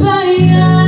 fire